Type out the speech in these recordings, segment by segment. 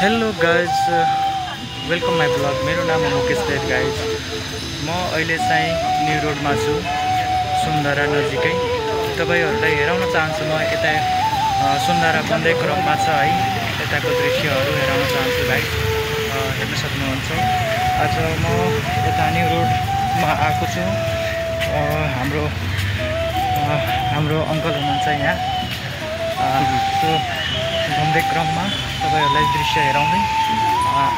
Hello guys welcome my blog मेरो नाम हो मुकेश देव गाइज म अहिले चाहिँ न्यु रोडमा छु सुन्दरा नजिकै। तपाईँहरूलाई हेराउन चाहन्छु म यता सुन्दरा बन्दै क्रममा छ है। यताको दृश्यहरू हेराउन चाहन्छु अ, हेर्न सक्नुहुन्छ। आज म यता न्यु रोडमा आएको छु। हाम्रो हाम्रो अङ्कल हुनुहुन्छ यहाँ। घुम्दै क्रममा तपाईँहरूलाई दृश्य हेराउँदै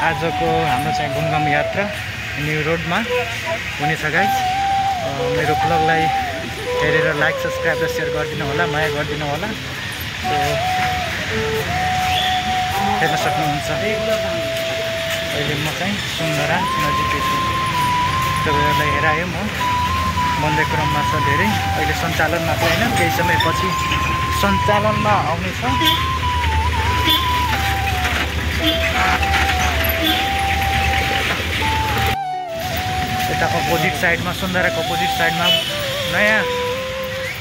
आजको हाम्रो चाहिँ गुमगाम यात्रा न्यु रोडमा हुनेछ अ, मेरो ब्लगलाई हेरेर लाइक सब्सक्राइब र सेयर गरिदिनु होला माया गरिदिनु होला। हेर्न सक्नुहुन्छ। अहिले म चाहिँ सुन्दरा नजिकै छु। तपाईँहरूलाई हेरायो म। बन्दै क्रममा छ धेरै। अहिले सञ्चालनमा चाहिँ होइन केही समयपछि सञ्चालनमा आउनेछ। अपोजिट साइडमा सुन्दराको अपोजिट साइडमा नयाँ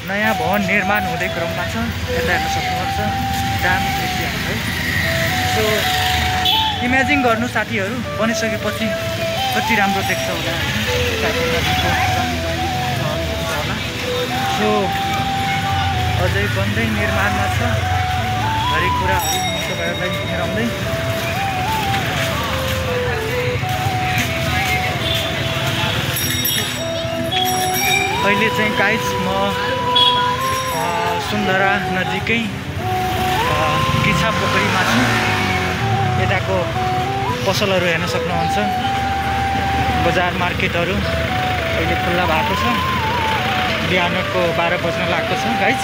नयाँ भवन निर्माण हुँदै क्रममा छ यता हेर्न सक्नुहुन्छ दामी दृश्य है। सो इमेजिन गर्नु साथीहरू बनिसकेपछि कति राम्रो देख्छ होला होला। सो अझै बन्दै निर्माणमा छ हरेक कुराहरू तपाईँहरूलाई हेराउँदै अहिले चाहिँ गाइज म सुन्दरा नजिकै किछा पोखरीमा छु। यताको पसलहरू हेर्न सक्नुहुन्छ। बजार मार्केटहरू। अहिले खुल्ला भएको छ। बिहानको बाह्र बज्न लागेको छ गाइज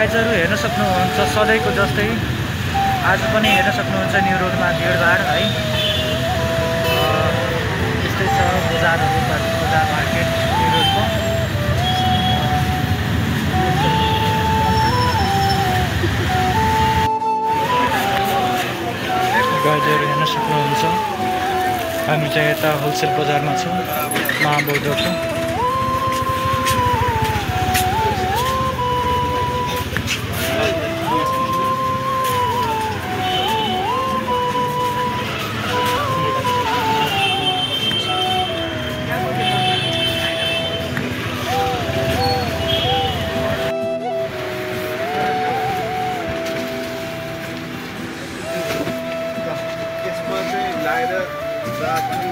गाइजहरू हेर्न सक्नुहुन्छ सधैँको जस्तै। आज पनि हेर्न सक्नुहुन्छ न्यु रोडमा भिडभाड है। यस्तै छ बजारहरू बजार मार्केट न्यु रोडको। गाइजहरू हेर्न सक्नुहुन्छ। हामी चाहिँ यता होलसेल बजारमा छौँ महाबौद्धको।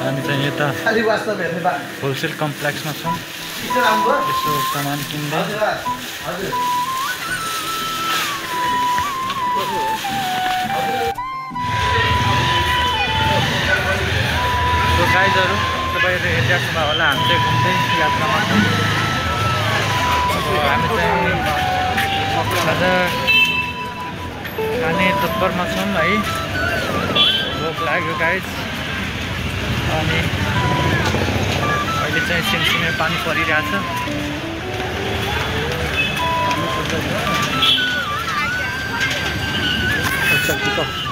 हामी चाहिँ यता होलसेल कम्प्लेक्समा छौँ यसो सामान किन्दै हजुर सो गाइजहरू तपाईँले हेरिराख्नुभयो होला हामी चाहिँ घुम्दै यात्रामा छौँ हामी चाहिँ खाने तत्परमा छौँ है भोक लाग्यो गाइज अनि अहिले चाहिँ सिमसिमे पानी परिरहेछ। छ